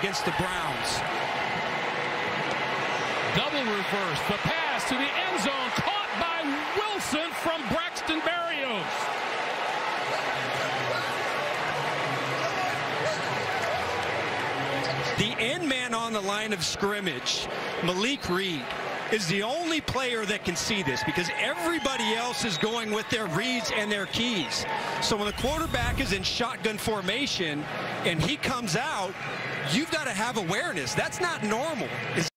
against the Browns. Double reverse. The pass to the end zone. Caught by Wilson from Braxton Berrios. The end man on the line of scrimmage, Malik Reed, is the only player that can see this because everybody else is going with their reads and their keys. So when the quarterback is in shotgun formation and he comes out, you've got to have awareness. That's not normal. It's